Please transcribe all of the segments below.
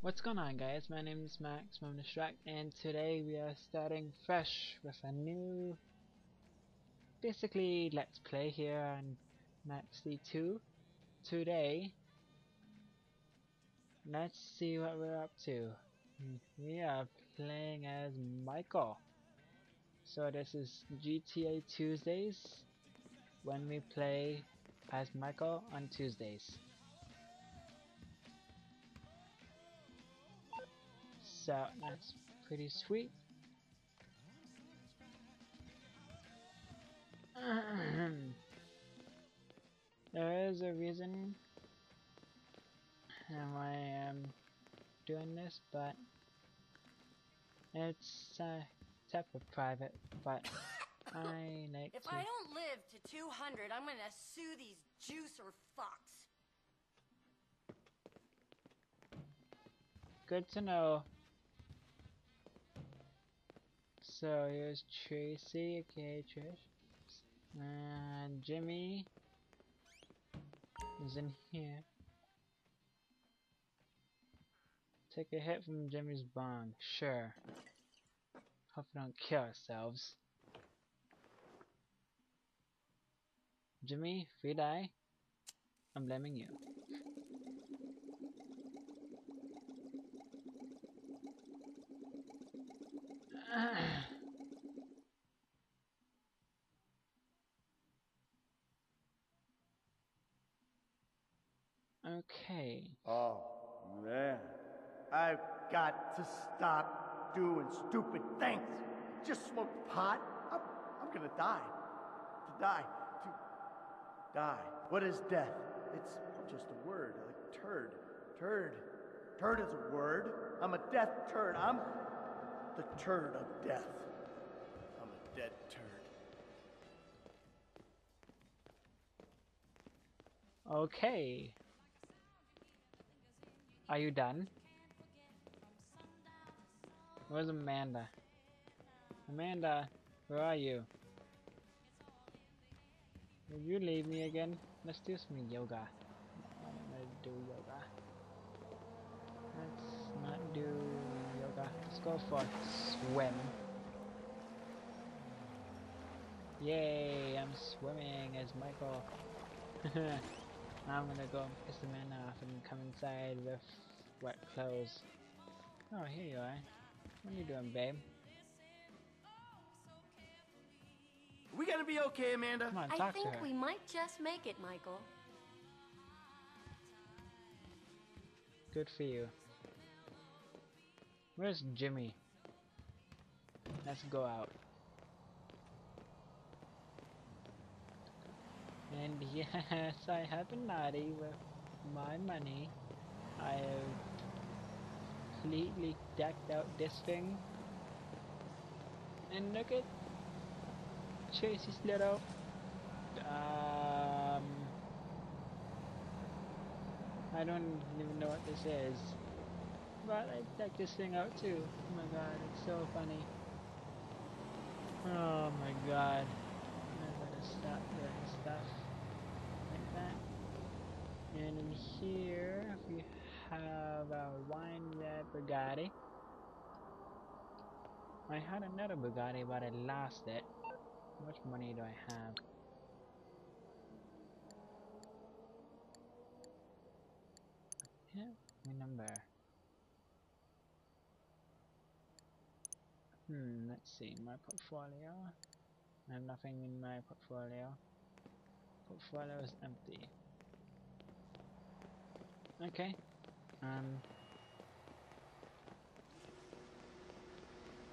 What's going on guys, my name is Max Distract and today we are starting fresh with a new basically let's play here on Max D2 today let's see what we're up to. Hmm, we are playing as Michael. So this is GTA Tuesdays when we play as Michael on Tuesdays so that's pretty sweet. there is a reason why I am doing this, but it's uh, type of private, but I like If to... I don't live to 200, I'm gonna sue these juicer fucks. Good to know. So here's Tracy, okay Trish. And Jimmy is in here. Take a hit from Jimmy's bong, sure. Hope we don't kill ourselves. Jimmy, if we die, I'm blaming you. okay. Oh, man. I've got to stop doing stupid things. Just smoke pot. I'm, I'm gonna die. To die. To die. What is death? It's just a word, like turd. Turd. Turd is a word. I'm a death turd. I'm the turd of death. I'm a dead turd. Okay. Are you done? Where's Amanda? Amanda, where are you? Will you leave me again? Let's do some yoga. Let's do yoga. Let's not do yoga. Let's go for a swim. Yay, I'm swimming as Michael. I'm gonna go piss the man off and come inside with wet clothes. Oh, here you are. What are you doing, babe? We gonna be okay, Amanda? Come on, I think to her. we might just make it, Michael. Good for you. Where's Jimmy? Let's go out. And yes, I have been naughty with my money. I have completely decked out this thing. And look at Chase's little um I don't even know what this is. But I decked this thing out too. Oh my god, it's so funny. Oh my god. I'm gonna stop doing stuff. And in here we have a wine red Bugatti. I had another Bugatti but I lost it. How much money do I have? Yeah, my number. Hmm, let's see, my portfolio. I have nothing in my portfolio. Portfolio is empty. Okay. Um.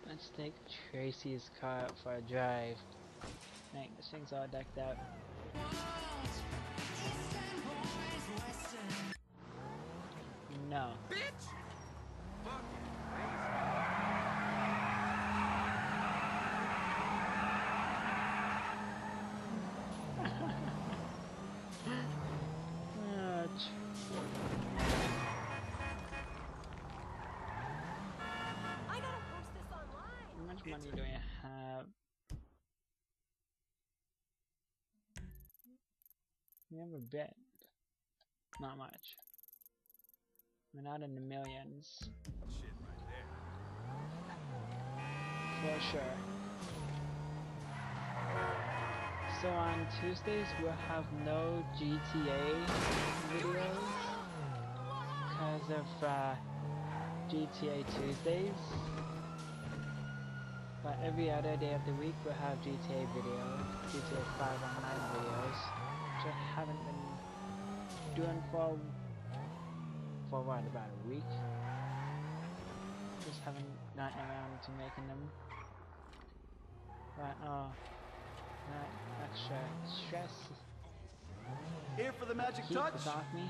Let's take Tracy's car out for a drive. Like, this thing's all decked out. No. Bitch! Fucking Ah, ch- I gotta post this online. How much money do I have? We have a bit. Not much. We're not in the millions. Shit right there. For sure. So on Tuesdays we'll have no GTA videos because of uh, GTA Tuesdays. But every other day of the week we'll have GTA videos, GTA 5 online videos, which I haven't been doing for for what about a week. Just haven't gotten around to making them. But oh, that extra stress Here for the magic touch. off me.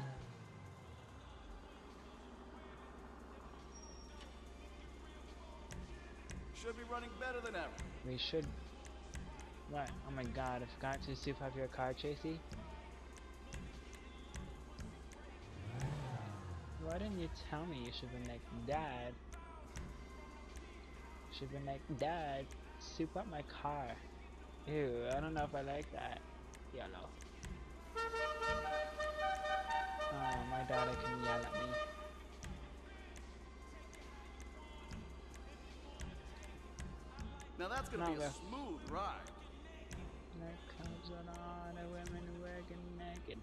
Should be running better than ever. We should. What? Oh my god, I forgot to soup up your car, Tracy. Why didn't you tell me you should be like, Dad? Should be like, Dad, soup up my car. Ew, I don't know if I like that. Yellow. Oh, my daughter can yell at me. Now that's gonna No, be a yeah. smooth ride. Night comes on all the women working naked.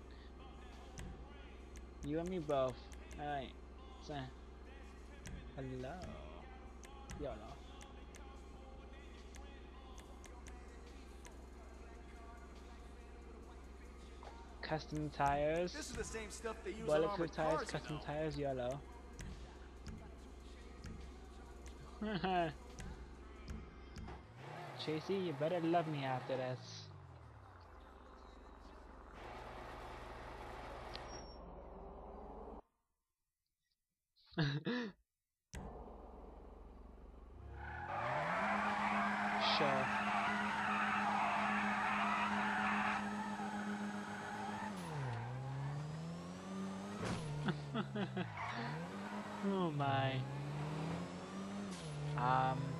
You and me both. Alright. So, hello. YOLO. Custom tires. This is the same stuff they use on Bulletproof armored tires, cars, you custom know. tires, YOLO. Tracy, you better love me after this. sure. oh my. Um.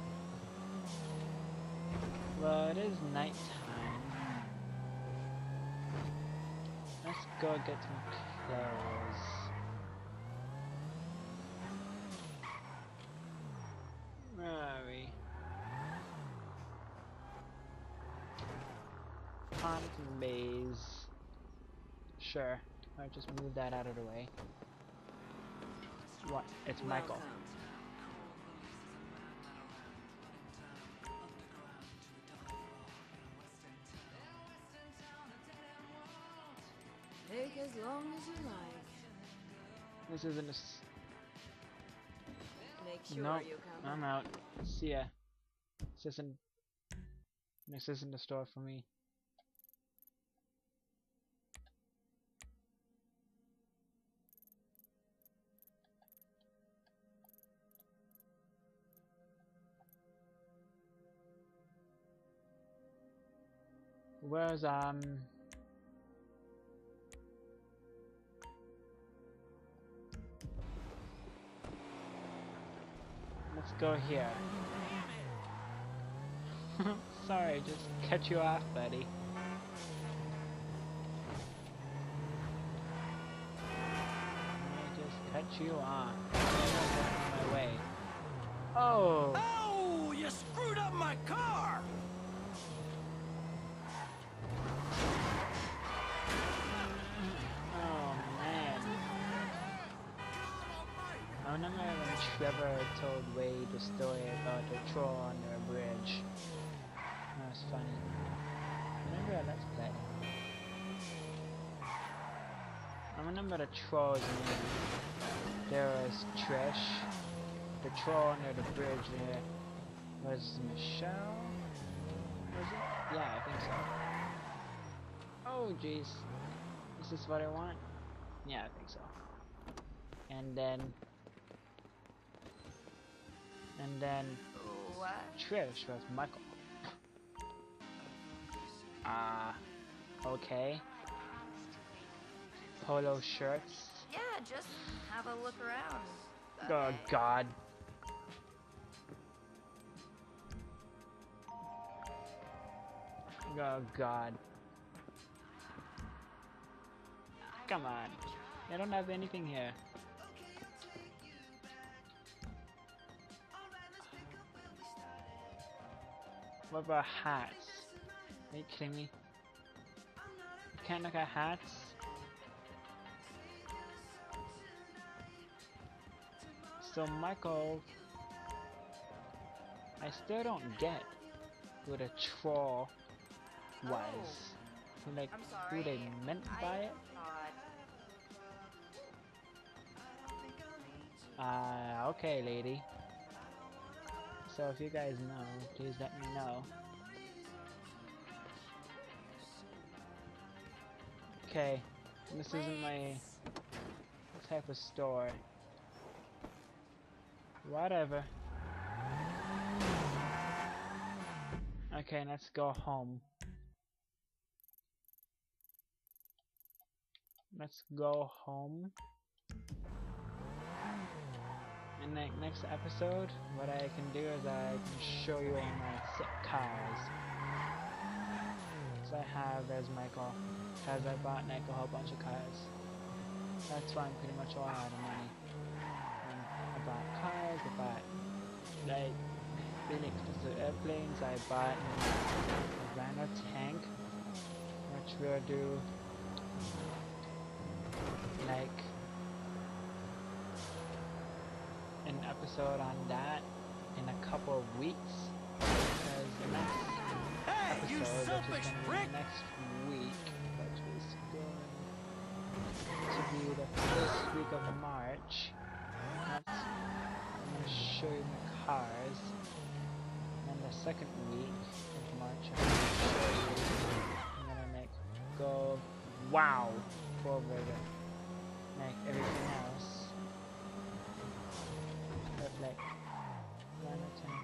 Well, it is nighttime. Let's go get some clothes. Where are we? Bays. Sure. I'll just move that out of the way. What? It's Michael. As you like. This isn't a. S- Make sure no, you come. I'm out. See ya. This isn't. This isn't the store for me. Where's um go here. Sorry, just cut you off, buddy. I just cut you off. My way. Oh, remember when Trevor told Wade the story about the troll under the bridge. That was funny. Remember a Let's Play. I remember the troll's name. There was Trish. The troll under the bridge there was Michelle. Was it? Yeah, I think so. Oh jeez. Is this what I want? Yeah, I think so. And then and then What? Trish was Michael. Ah, okay. Polo shirts. Yeah, just have a look around. Oh? God. Oh God. Come on. I don't have anything here. What about hats? Are you kidding me? You can't look at hats? So Michael, I still don't get who the troll was. Who like who they meant by it? Ah, okay, lady. So if you guys know, please let me know. Okay, this isn't my type of store. Whatever. Okay, let's go home. Let's go home. In the next episode, what I can do is I can show you all my sick cars. So I have as Michael, I bought like a whole bunch of cars. That's why I'm pretty much all out of money. And I bought cars, I bought like really expensive airplanes, I bought a Rhino tank, which will do like episode on that in a couple of weeks because the next Hey, you episode, selfish which is gonna prick! be next week, which is going to be the first week of March. That's, I'm gonna show you my cars. And the second week of March, I'm gonna show you. I'm gonna make go wow over the like everything else. But like everything.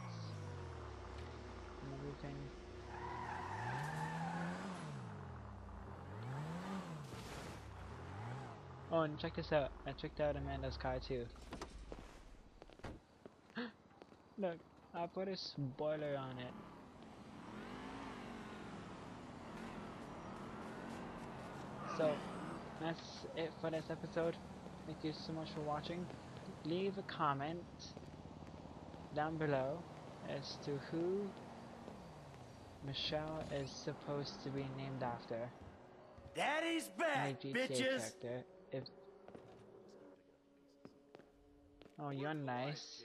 Oh, and check this out. I checked out Amanda's car too. Look, I put a spoiler on it. So, that's it for this episode. Thank you so much for watching. Leave a comment down below as to who Michelle is supposed to be named after. Daddy's My back, bitches! character. If Oh, you're nice.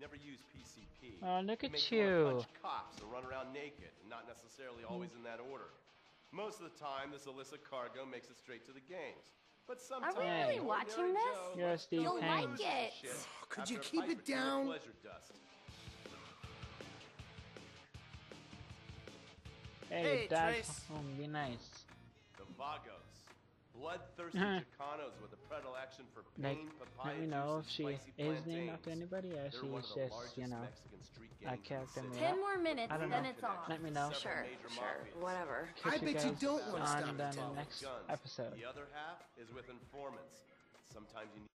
Never use PCP. Oh, look at you you. cops or run around naked, not necessarily always in that order. Most of the time, this illicit cargo makes it straight to the games. But sometimes, we really watching this? Joe You're Steve You'll Payne. like it. shit Could after you keep it or two of down? Pleasure dust. Hey, Hey, Dad, Trace. home, be nice. The Vagos. Bloodthirsty. Chicanos with a predilection for Like, papaya let me juice, know if she is named plantains. after anybody or They're she's one of the just, you know, Mexican street a gangs in the character made Ten more minutes, I don't then know. it's on. Let me know. Sure, sure, whatever. Catch I bet you don't wanna on stop the the next episode. The other half is with informants. Sometimes you need